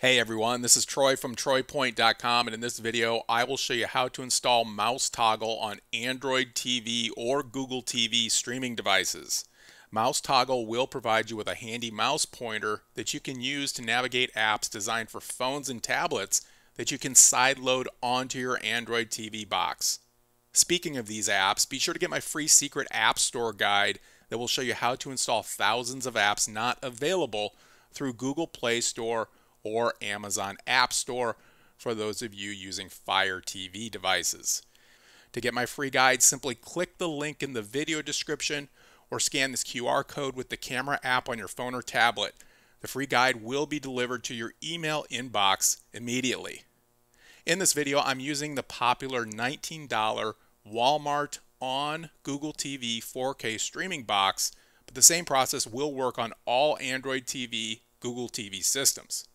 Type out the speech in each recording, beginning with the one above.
Hey everyone, this is Troy from TroyPoint.com and in this video I will show you how to install Mouse Toggle on Android TV or Google TV streaming devices. Mouse Toggle will provide you with a handy mouse pointer that you can use to navigate apps designed for phones and tablets that you can sideload onto your Android TV box. Speaking of these apps, be sure to get my free secret App Store guide that will show you how to install thousands of apps not available through Google Play Store or Amazon App Store for those of you using Fire TV devices. To get my free guide, simply click the link in the video description or scan this QR code with the camera app on your phone or tablet. The free guide will be delivered to your email inbox immediately. In this video, I'm using the popular $19 Walmart Onn Google TV 4K streaming box, but the same process will work on all Android TV, Google TV systems.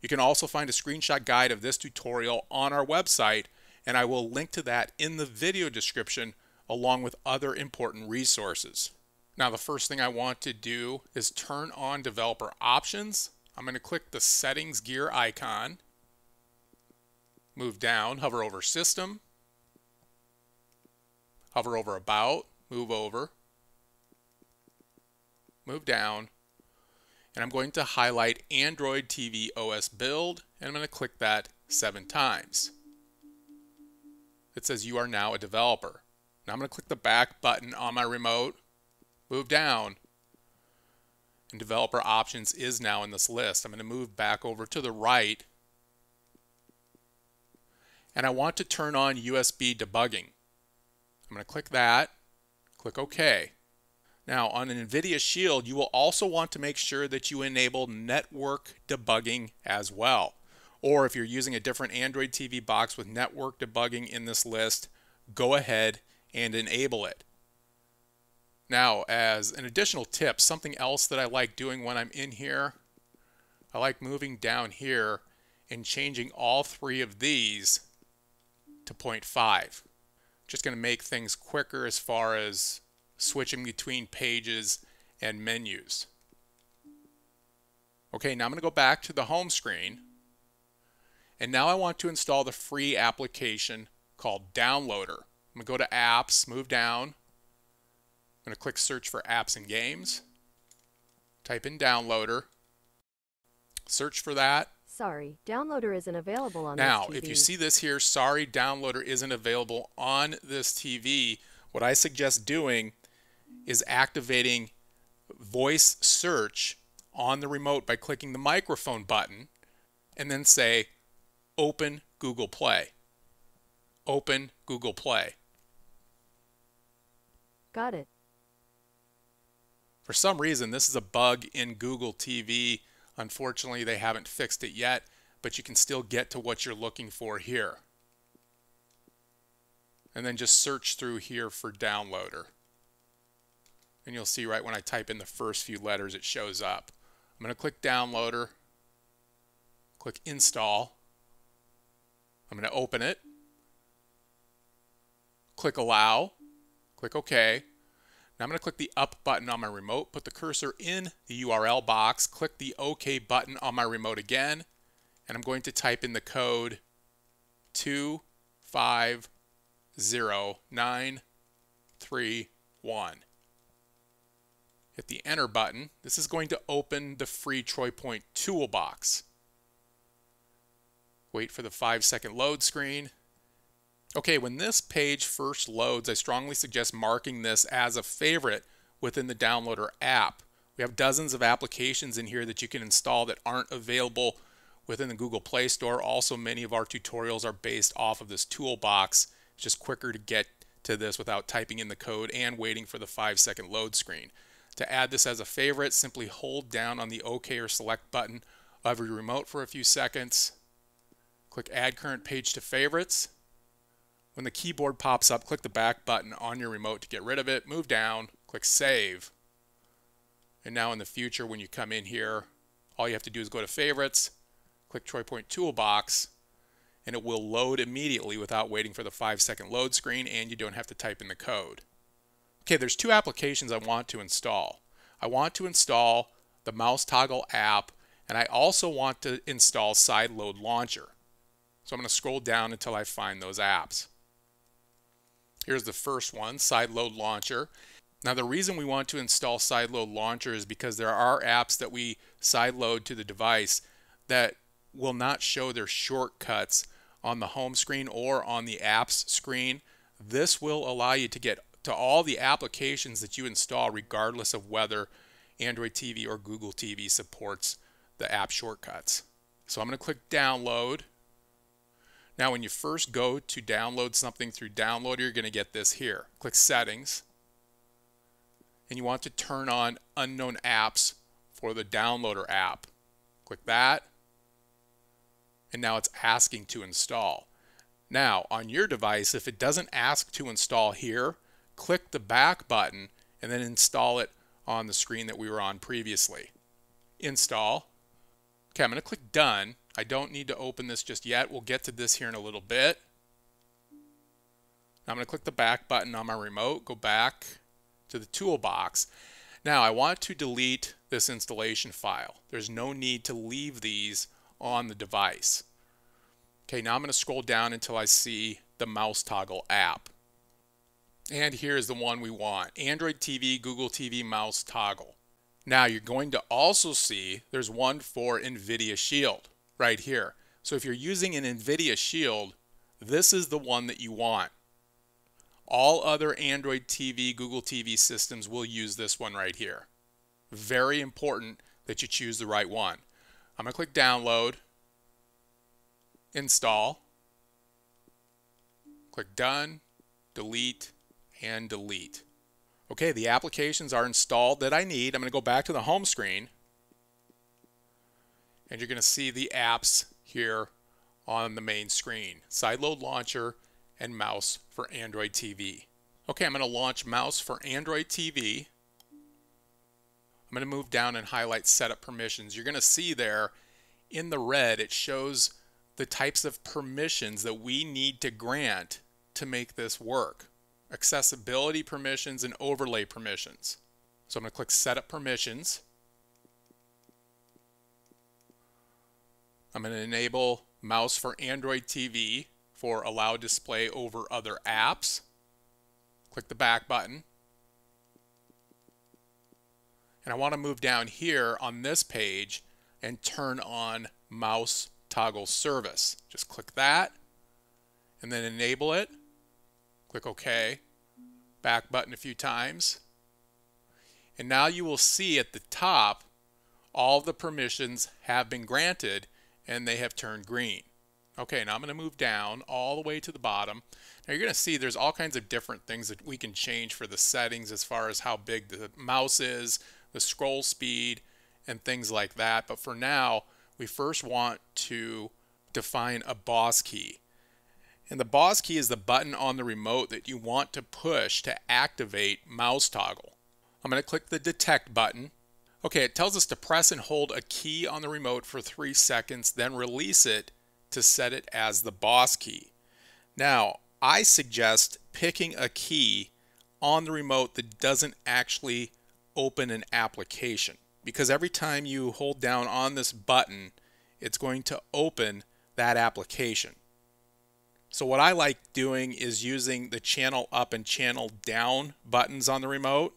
You can also find a screenshot guide of this tutorial on our website, and I will link to that in the video description along with other important resources. Now the first thing I want to do is turn on developer options. I'm going to click the settings gear icon, move down, hover over system, hover over about, move over, move down, and I'm going to highlight Android TV OS build and I'm going to click that seven times. It says you are now a developer. Now I'm going to click the back button on my remote, move down, and developer options is now in this list. I'm going to move back over to the right and I want to turn on USB debugging. I'm going to click that, click OK. Now on an NVIDIA Shield, you will also want to make sure that you enable network debugging as well. Or if you're using a different Android TV box with network debugging in this list, go ahead and enable it. Now, as an additional tip, something else that I like doing when I'm in here, I like moving down here and changing all three of these to 0.5. Just going to make things quicker as far as switching between pages and menus. Okay, now I'm going to go back to the home screen. And now I want to install the free application called Downloader. I'm going to go to Apps, move down. I'm going to click Search for Apps and Games. Type in Downloader. Search for that. Sorry, Downloader isn't available on now, this TV. if you see this here, sorry, Downloader isn't available on this TV, what I suggest doing is activating voice search on the remote by clicking the microphone button and then say open Google Play. Open Google Play. Got it. For some reason, this is a bug in Google TV. Unfortunately, they haven't fixed it yet, but you can still get to what you're looking for here. And then just search through here for downloader and you'll see right when I type in the first few letters it shows up. I'm going to click downloader, click install, I'm going to open it, click allow, click OK. Now I'm going to click the up button on my remote, put the cursor in the URL box, click the OK button on my remote again, and I'm going to type in the code 250931 hit the enter button, this is going to open the free TroyPoint toolbox. Wait for the five second load screen. Okay, when this page first loads, I strongly suggest marking this as a favorite within the Downloader app. We have dozens of applications in here that you can install that aren't available within the Google Play Store. Also, many of our tutorials are based off of this toolbox. It's just quicker to get to this without typing in the code and waiting for the five second load screen. To add this as a favorite, simply hold down on the OK or select button of your remote for a few seconds. Click Add Current Page to Favorites. When the keyboard pops up, click the back button on your remote to get rid of it. Move down, click Save. And now in the future, when you come in here, all you have to do is go to Favorites, click TroyPoint Toolbox, and it will load immediately without waiting for the five second load screen, and you don't have to type in the code. Okay, there's two applications I want to install. I want to install the mouse toggle app And I also want to install Sideload Launcher. So I'm going to scroll down until I find those apps. Here's the first one, Sideload Launcher. Now the reason we want to install Sideload Launcher is because there are apps that we sideload to the device that will not show their shortcuts on the home screen or on the apps screen. This will allow you to get to all the applications that you install regardless of whether Android TV or Google TV supports the app shortcuts. So I'm going to click download. Now when you first go to download something through downloader, you're going to get this here. Click settings and you want to turn on unknown apps for the downloader app. Click that and now it's asking to install. Now on your device, if it doesn't ask to install here, click the back button and then install it on the screen that we were on previously. Install. Okay, I'm going to click done. I don't need to open this just yet. We'll get to this here in a little bit. I'm going to click the back button on my remote, go back to the toolbox. Now I want to delete this installation file. There's no need to leave these on the device. Okay, now I'm going to scroll down until I see the mouse toggle app. And here's the one we want, Android TV, Google TV mouse toggle. Now you're going to also see there's one for NVIDIA Shield right here. So if you're using an NVIDIA Shield, this is the one that you want. All other Android TV, Google TV systems will use this one right here. Very important that you choose the right one. I'm going to click download, install, click done, delete, and delete. Okay, the applications are installed that I need. I'm going to go back to the home screen and you're going to see the apps here on the main screen. Sideload Launcher and Mouse for Android TV. Okay, I'm going to launch Mouse for Android TV. I'm going to move down and highlight Setup Permissions. You're going to see there in the red it shows the types of permissions that we need to grant to make this work accessibility permissions and overlay permissions. So I'm going to click Setup Permissions. I'm going to enable Mouse for Android TV for Allow Display over other apps. Click the back button. And I want to move down here on this page and turn on Mouse Toggle Service. Just click that and then enable it Click OK. Back button a few times. And now you will see at the top all the permissions have been granted and they have turned green. Okay, now I'm going to move down all the way to the bottom. Now you're going to see there's all kinds of different things that we can change for the settings as far as how big the mouse is, the scroll speed, and things like that. But for now, we first want to define a boss key. And the boss key is the button on the remote that you want to push to activate mouse toggle. I'm going to click the detect button. Okay, it tells us to press and hold a key on the remote for three seconds, then release it to set it as the boss key. Now, I suggest picking a key on the remote that doesn't actually open an application because every time you hold down on this button, it's going to open that application. So what I like doing is using the channel up and channel down buttons on the remote,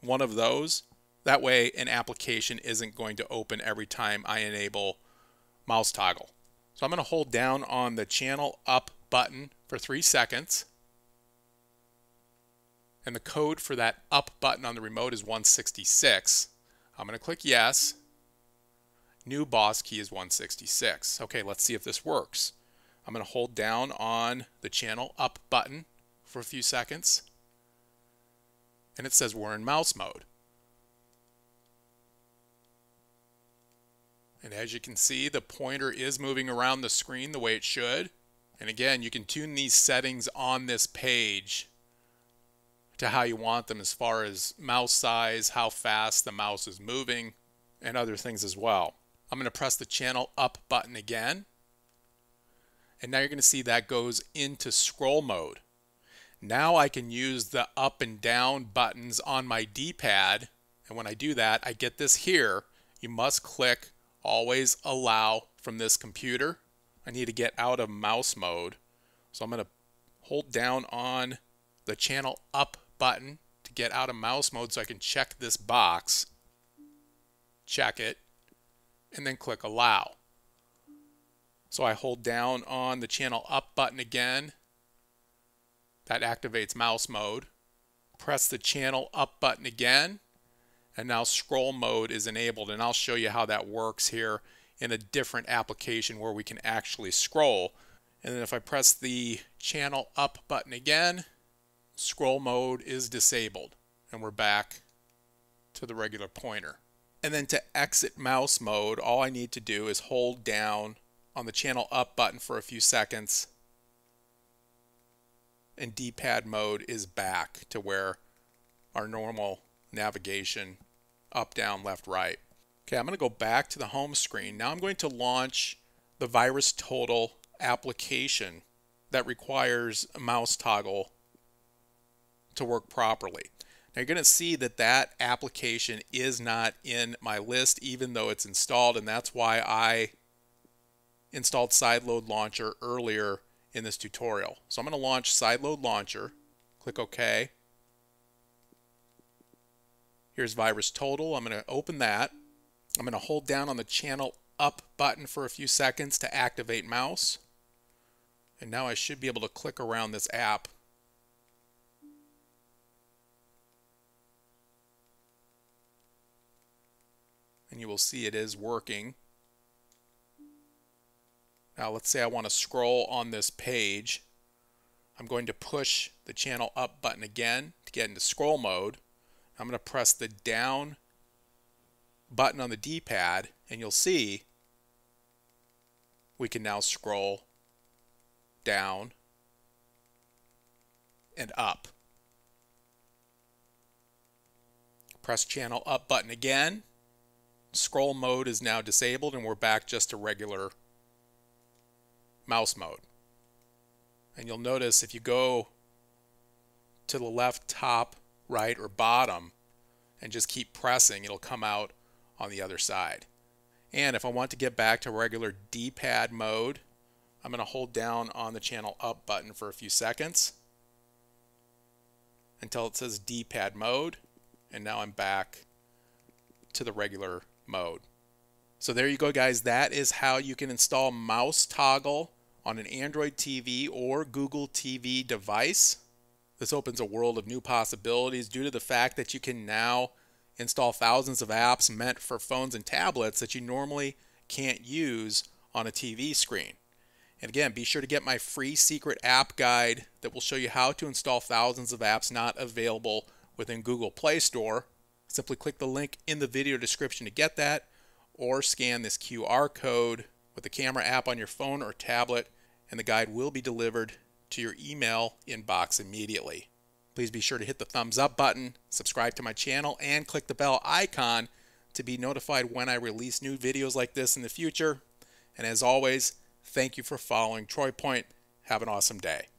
one of those. That way an application isn't going to open every time I enable mouse toggle. So I'm going to hold down on the channel up button for three seconds. And the code for that up button on the remote is 166. I'm going to click yes. New boss key is 166. Okay, let's see if this works. I'm going to hold down on the channel up button for a few seconds and it says we're in mouse mode. And as you can see, the pointer is moving around the screen the way it should. And again, you can tune these settings on this page to how you want them as far as mouse size, how fast the mouse is moving, and other things as well. I'm going to press the channel up button again and now you're going to see that goes into scroll mode. Now I can use the up and down buttons on my D-pad. And when I do that, I get this here. You must click always allow from this computer. I need to get out of mouse mode. So I'm going to hold down on the channel up button to get out of mouse mode so I can check this box. Check it and then click allow. So I hold down on the channel up button again. That activates mouse mode. Press the channel up button again. And now scroll mode is enabled. And I'll show you how that works here in a different application where we can actually scroll. And then if I press the channel up button again scroll mode is disabled. And we're back to the regular pointer. And then to exit mouse mode all I need to do is hold down on the channel up button for a few seconds and D-pad mode is back to where our normal navigation up, down, left, right. Okay, I'm going to go back to the home screen. Now I'm going to launch the Virus Total application that requires a mouse toggle to work properly. Now you're going to see that that application is not in my list even though it's installed and that's why I installed Sideload Launcher earlier in this tutorial. So I'm going to launch Sideload Launcher, click OK. Here's VirusTotal. I'm going to open that. I'm going to hold down on the channel up button for a few seconds to activate mouse. And now I should be able to click around this app. And you will see it is working. Now let's say I want to scroll on this page. I'm going to push the channel up button again to get into scroll mode. I'm going to press the down button on the D-pad and you'll see we can now scroll down and up. Press channel up button again. Scroll mode is now disabled and we're back just to regular mouse mode. And you'll notice if you go to the left top right, or bottom and just keep pressing, it'll come out on the other side. And if I want to get back to regular D-pad mode, I'm going to hold down on the channel up button for a few seconds until it says D-pad mode and now I'm back to the regular mode. So there you go guys, that is how you can install mouse toggle on an Android TV or Google TV device. This opens a world of new possibilities due to the fact that you can now install thousands of apps meant for phones and tablets that you normally can't use on a TV screen. And again, be sure to get my free secret app guide that will show you how to install thousands of apps not available within Google Play Store. Simply click the link in the video description to get that or scan this QR code with the camera app on your phone or tablet and the guide will be delivered to your email inbox immediately. Please be sure to hit the thumbs up button, subscribe to my channel, and click the bell icon to be notified when I release new videos like this in the future. And as always, thank you for following Troy Point. Have an awesome day.